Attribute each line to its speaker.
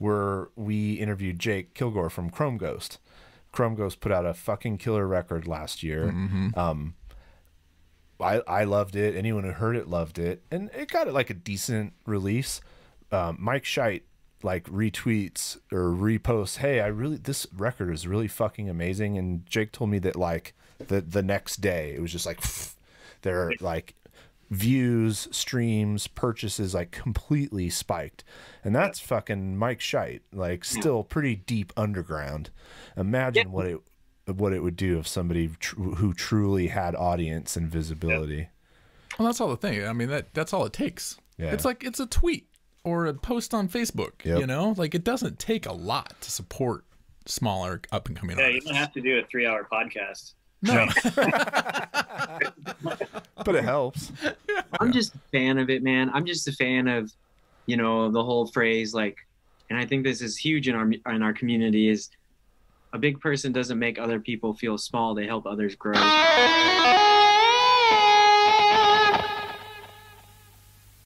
Speaker 1: we interviewed Jake Kilgore from Chrome Ghost. Chrome Ghost put out a fucking killer record last year.
Speaker 2: Mm-hmm.
Speaker 1: Um, I I loved it. Anyone who heard it loved it, and it got like a decent release. Um, Mike Scheidt like retweets or reposts, "Hey, I really this record is really fucking amazing." And Jake told me that like the the next day it was just like they're like views, streams, purchases like completely spiked. And that's fucking Mike Scheidt, like still pretty deep underground. Imagine
Speaker 3: Yeah.
Speaker 1: what it what it would do if somebody tr- who truly had audience and visibility.
Speaker 2: Well, that's all the thing. I mean, that that's all it takes.
Speaker 1: Yeah.
Speaker 2: It's like it's a tweet or a post on Facebook.
Speaker 1: Yep.
Speaker 2: You know, like it doesn't take a lot to support smaller up and coming
Speaker 3: Yeah, you don't have to do a three-hour podcast.
Speaker 2: no.
Speaker 1: But it helps.
Speaker 4: I'm just a fan of it, man. I'm just a fan of, you know, the whole phrase like, and I think this is huge in our in our community is, a big person doesn't make other people feel small. They help others grow.